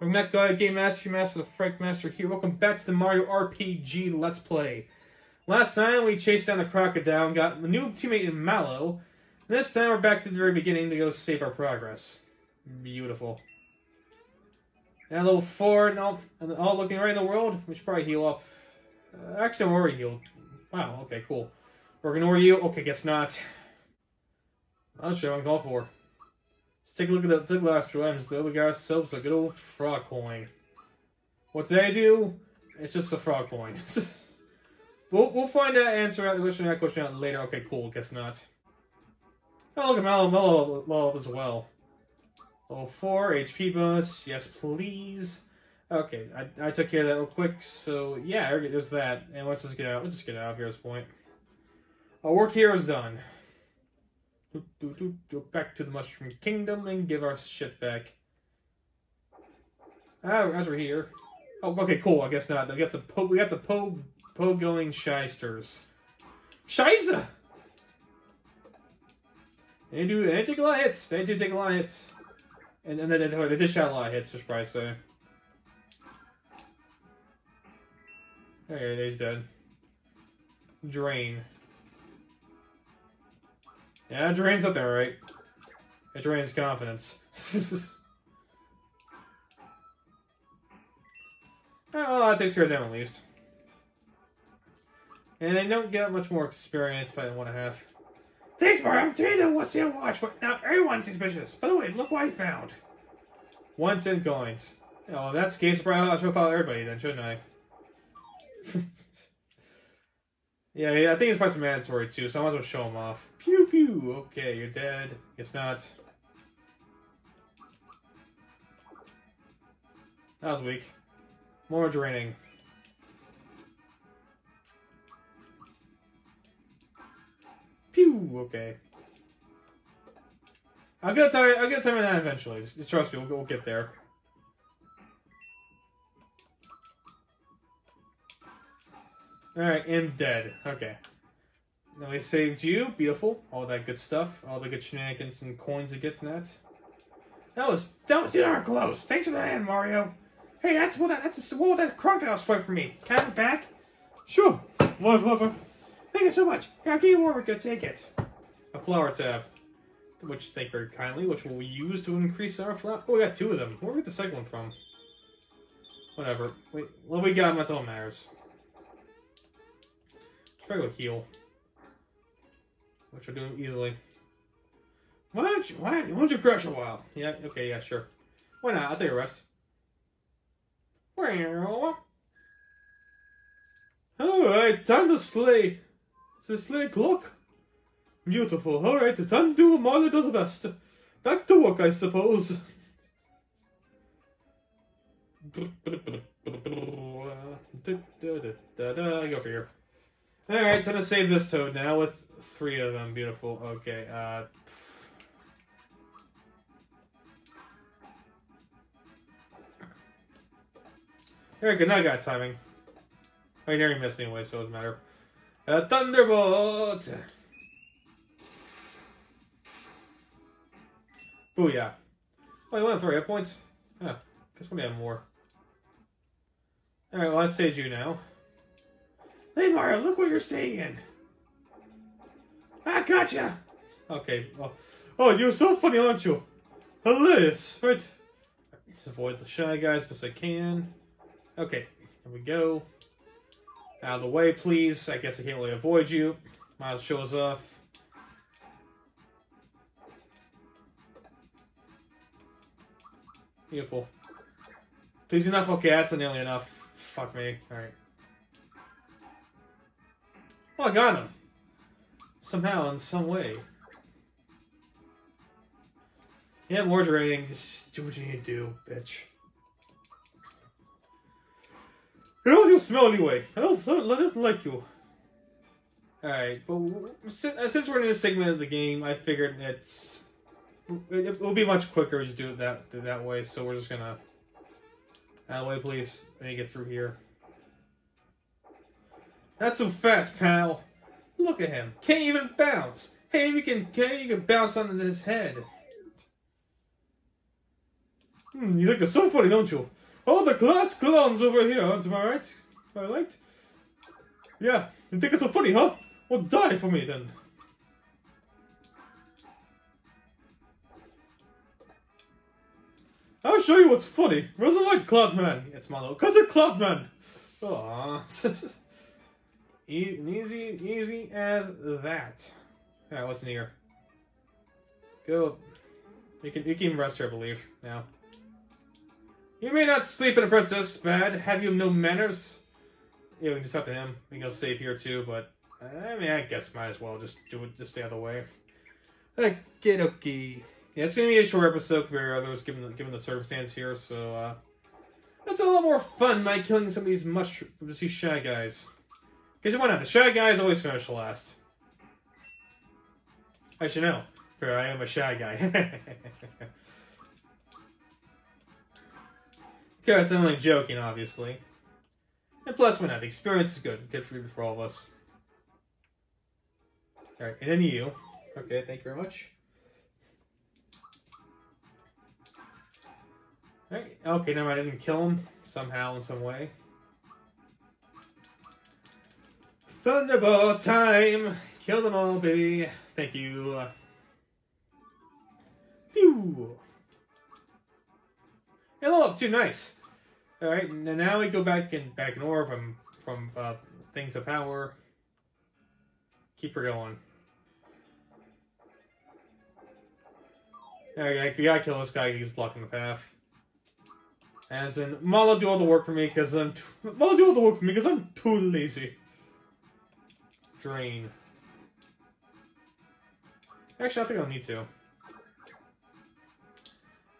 I'm that guy, Game Master, Master, the Frank Master here. Welcome back to the Mario RPG Let's Play. Last time we chased down the crocodile and got a new teammate in Mallow. This time we're back to the very beginning to go save our progress. Beautiful. Now level 4, no, and all looking right in the world. We should probably heal up. Uh, actually, I'm already healed. Wow, okay, cool. We're gonna order you. Okay, guess not. I'll show I'm called for. Let's take a look at the, the last items. Though we got ourselves a good old frog coin. What did I do? It's just a frog coin. we'll, we'll find that answer out that question out later. Okay, cool. Guess not. Oh, look at Mallow as well. Level 4, HP bonus. Yes, please. Okay, I, I took care of that real quick. So, yeah, there's that. And let's just get out. Let's just get out of here at this point. Our work here is done. Go back to the Mushroom Kingdom and give our shit back. Ah, as we're here. Oh, okay, cool. I guess not. We got the po we got the po po going shysters. Shiza. They do they take a lot of hits. They do take a lot of hits. And and they, they dish out a lot of hits, just probably say. Okay, he's dead. Drain. Yeah, it drains up there, right? It drains confidence. oh, that takes care of them at least. And I don't get much more experience by one and a half. Thanks, Mario. I'm telling you what's your watch, but now everyone's suspicious. By the way, look what I found. One ten coins. Oh, that's the case. Probably I should follow everybody then, shouldn't I? Yeah, I think it's parts of mandatory too, so I might as well show him off. Pew pew. Okay, you're dead. Guess not. That was weak. More draining. Pew. Okay. I'll get time. I'll get time in that eventually. Just, just trust me. We'll, we'll get there. Alright, and dead. Okay. Now we saved you. Beautiful. All that good stuff. All the good shenanigans and coins you get from that. That was that was darn close. Thanks for the hand, Mario. Hey, that's what that, that's what that crocodile swipe for me. Can I have it back? Sure. What, what, what? Thank you so much. Here, I'll give you could take it. A flower tab, which thank very kindly, which we'll use to increase our flower. Oh, we got two of them. Where did we get the second one from? Whatever. Wait, what we got? That's all that matters. Try to go heal. Which we're doing easily. Why don't you, why, why don't you crash a while? Yeah, okay, yeah, sure. Why not? I'll take a rest. Alright, time to slay. The slay clock. Beautiful. Alright, time to do what Marley does best. Back to work, I suppose. I Go for here. Alright, time to save this toad now with three of them. Beautiful. Okay, uh... Very good, now I got timing. I nearly missed anyway, so it doesn't matter. Uh, Thunderbolt! Booyah. Oh, you went for hit points? Huh. Guess we have more. Alright, well, I saved you now. Hey, Mario, look what you're saying. I gotcha. Okay. Well, oh, you're so funny, aren't you? Hilarious. Right. Just avoid the shy guys best I can. Okay. Here we go. Out of the way, please. I guess I can't really avoid you. Miles shows off. Beautiful. Please enough. Okay, that's nearly enough. Fuck me. Alright. Oh, I got him. Somehow, in some way. Yeah, more draining. Just do what you need to do, bitch. I don't you smell anyway? I don't, let it like you. Alright, but uh, since we're in this segment of the game, I figured it's it, will be much quicker to do it that that way. So we're just gonna out of the way, please. Let me get through here. Not so fast, pal. Look at him. Can't even bounce. Hey, we can, can you can bounce onto his head. Hmm, you it's so funny, don't you? All the class clowns over here, am I right? Am I right? Yeah, you think it's so funny, huh? Well, die for me then. I'll show you what's funny. Doesn't like Cloudman. It's Mallow. Cause of Cloudman. Aww. Easy, easy as that. Alright, what's in here? Go. You can you can rest here, I believe, now. You may not sleep in a princess bed. Have you no manners? Yeah, we can just talk to him. We can go save here too, but I mean, I guess might as well just do it, just stay out of the way. Okay, okay. Yeah, it's gonna be a short episode compared to others, given the, given the circumstance here. So uh, that's a little more fun by killing some of these mush these shy guys. Because you why not? The shy guys always finish last. I should know, for I am a shy guy. Because I'm only joking, obviously. And plus, why not? The experience is good. Good for, for all of us. Alright, and then you. Okay, thank you very much. Right. Okay, no, I didn't kill him somehow in some way. Thunderbolt time! Kill them all, baby. Thank you. Pew! Hello up too, nice. Alright, and now we go back and back in order from from uh, things of power. Keep her going. Alright, we gotta kill this guy, he's blocking the path. As in, Mallow do all the work for me because I'm Mallow do all the work for me because I'm too lazy. Drain. Actually, I think I don't need to.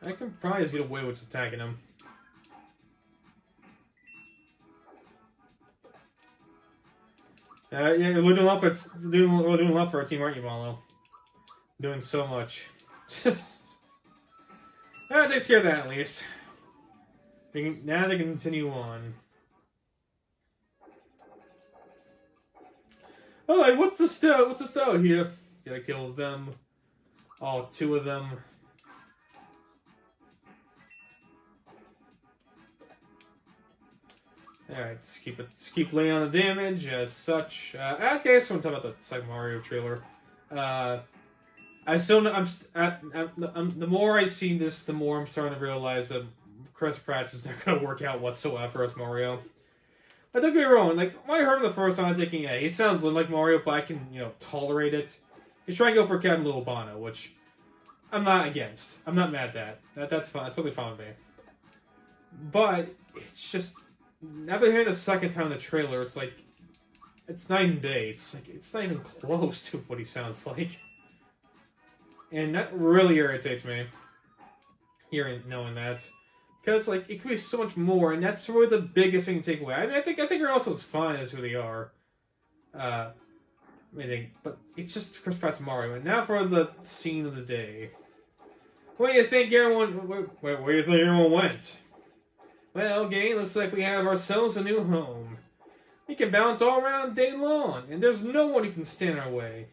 I can probably just get away with attacking him. Uh, yeah, we're doing well for doing, we're doing well for our team, aren't you, Mallow? Doing so much. that takes care of that at least. They can, now they can continue on. Alright, what's the style? What's the style here? Gotta kill them. All two of them. Alright, just keep it, just keep laying on the damage as such. Uh, okay, so I'm talking about the Super Mario trailer. Uh, I still, I'm, I'm, I'm, the more I see this, the more I'm starting to realize that Chris Pratt is not going to work out whatsoever as Mario. I don't get me wrong, like, when I heard him the first time, I'm thinking, yeah, he sounds like Mario, but I can, you know, tolerate it. He's trying to go for Captain Lou Albano, which I'm not against. I'm not mad at that. that that's fine. That's totally fine with me. But, it's just, after hearing the second time in the trailer, it's like, it's night and day. It's like, it's not even close to what he sounds like. And that really irritates me, hearing, knowing that. Because like it could be so much more, and that's really the biggest thing to take away. I mean, I think I think they're also as fun as who they are. Uh, I mean, but it's just Chris Pratt's Mario. And now for the scene of the day. Where do you think everyone? Where, where do you think everyone went? Well, gang, looks like we have ourselves a new home. We can bounce all around day long, and there's no one who can stand in our way.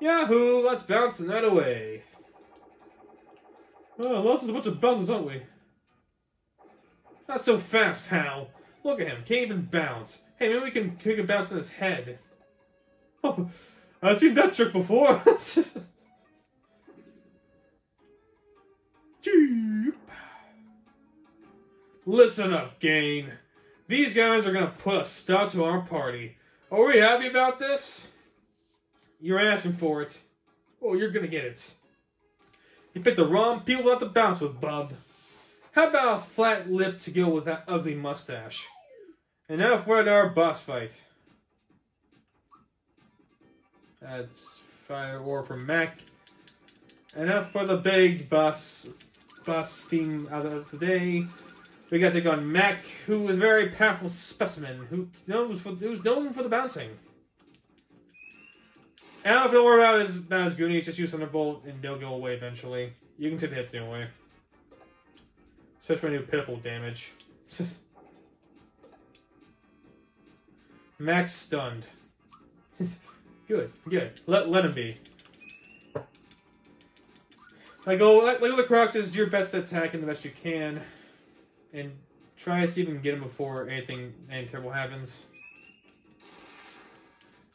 Yahoo! Let's bounce the night away. Oh, lots of a bunch of bounces, aren't we? Not so fast, pal. Look at him. Can't even bounce. Hey, maybe we can kick a bounce in his head. Oh, I've seen that trick before. Listen up, gang. These guys are gonna put a stop to our party. Are we happy about this? You're asking for it. Oh, you're gonna get it. You picked the wrong people not to bounce with, bub. How about a flat lip to go with that ugly mustache? And now for our boss fight. That's fire or from Mack. Now for the big boss boss theme of the day. We got to take on Mack, who is a very powerful specimen, who knows for, who's known for the bouncing. And I don't worried about his, about his Goonies, just use Thunderbolt and they'll go away eventually. You can take the hits anyway. Such new pitiful damage. Mack's stunned. good, good. Let let him be. Like, oh, like the Croc, just do your best attack him the best you can, and try to see if you can get him before anything, anything terrible happens.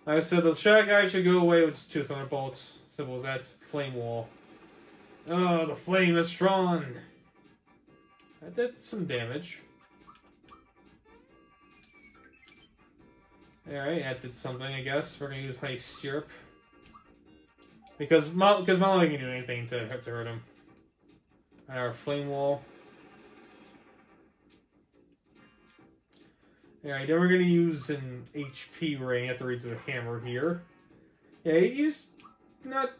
Like I said, the shot guy should go away with two thunderbolts. Simple as that. Flame wall. Oh, the flame is strong. That did some damage. Alright, that did something, I guess. We're gonna use honey syrup. Because Mal because can do anything to, to hurt him. And our flame wall. Alright, then we're gonna use an HP Rain. You have to read the hammer here. Yeah, he's not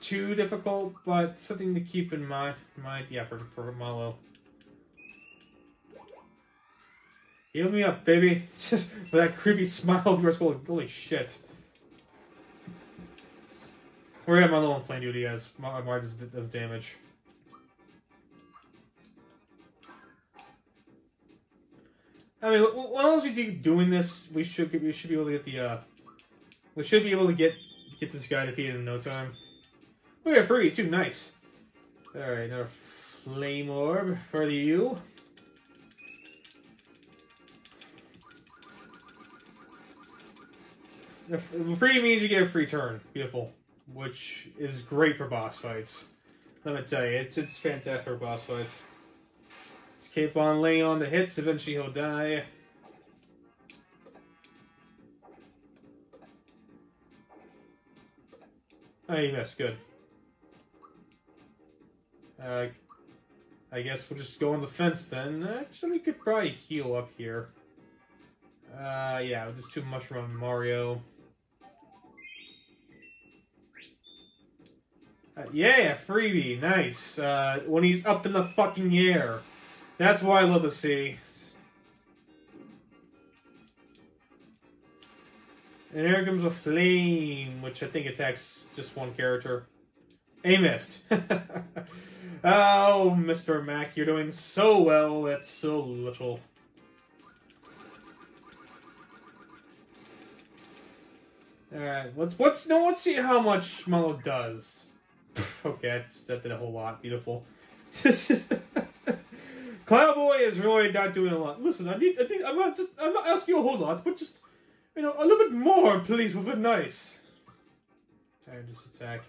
too difficult, but something to keep in mind. mind yeah, for, for Mallow. Heal me up, baby. That creepy smile of yours. Holy, holy shit. We're at my little flame duty as Mar does, does damage. I mean, long we keep doing this, we should get, we should be able to get the uh, we should be able to get get this guy defeated in no time. We got free too, nice. All right, another flame orb for the you. Free means you get a free turn. Beautiful. Which is great for boss fights. Let me tell you, it's it's fantastic for boss fights. Just keep on laying on the hits, eventually he'll die. Oh, you missed. Good. Uh, I guess we'll just go on the fence then. Actually, we could probably heal up here. Uh, yeah, just do Mushroom Mario. Uh, yeah, freebie, nice. Uh, when he's up in the fucking air. That's why I love to see. And here comes a flame, which I think attacks just one character. A missed. oh, Mr. Mack, you're doing so well at so little. Alright, let's let's no let's see how much Mallow does. okay, that did a whole lot. Beautiful. Cloudboy is really not doing a lot. Listen, I need. I think I'm not just. I'm not asking you a whole lot, but just you know a little bit more, please. With it nice. Try just attack.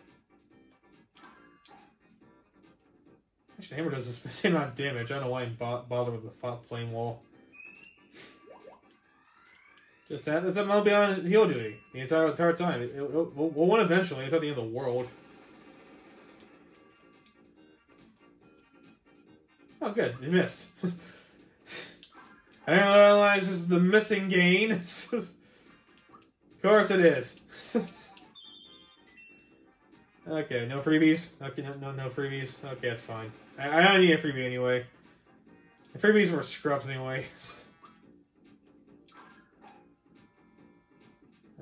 Actually, Hammer does the same amount of damage. I don't know why I'm bo bother with the flame wall. Just that. That's be on heal duty the entire entire time. It, it, it, we'll, we'll win eventually. It's not the end of the world. Oh, good. You missed. I realize this is the missing gain. of course it is. okay, no freebies. Okay, no, no, no freebies. Okay, that's fine. I, I don't need a freebie anyway. The freebies were scrubs anyway.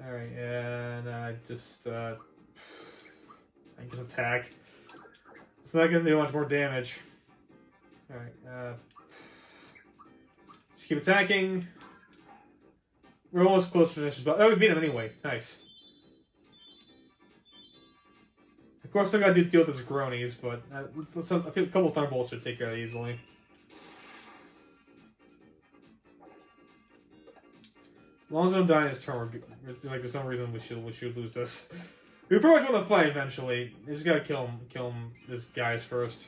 Alright, and I just, uh, I just attack. It's not gonna do much more damage. Alright, uh... Just keep attacking. We're almost close to finish but Oh, we beat him anyway. Nice. Of course, I gotta deal with his gronies, but uh, some, a couple Thunderbolts should take care of that easily. As long as I'm dying this turn, like there's no reason we should we should lose this. We pretty much want to fight eventually. We just gotta kill him, kill him, this guys first.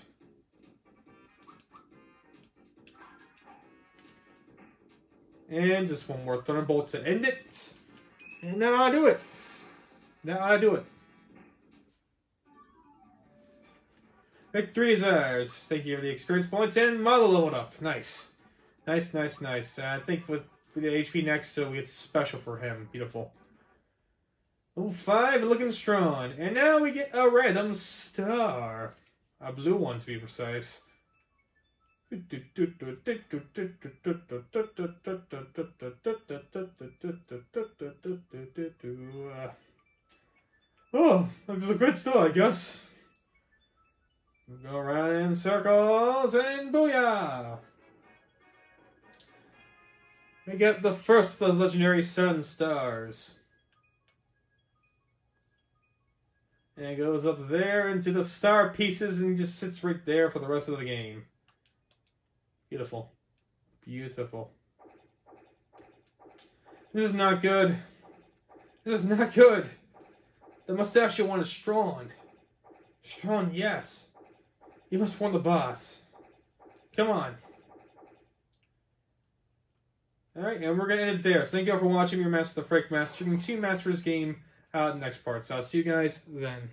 And just one more Thunderbolt to end it. And then I'll do it. Now I do it. Victory is ours. Thank you for the experience points and model leveled up. Nice. Nice, nice, nice. Uh, I think with, the HP next, so it's special for him. Beautiful. Level 5, looking strong. And now we get a random star. A blue one, to be precise. Oh, that was a good start, I guess. We go around in circles and booyah! We get the first of the legendary sun stars. And it goes up there into the star pieces and just sits right there for the rest of the game. Beautiful. Beautiful. This is not good. This is not good. The mustachio one is strong. Strong, yes. You must warn the boss. Come on. Alright, and we're going to end it there. So thank you all for watching your Master the Frick Master. Team Masters game out next part. So I'll see you guys then.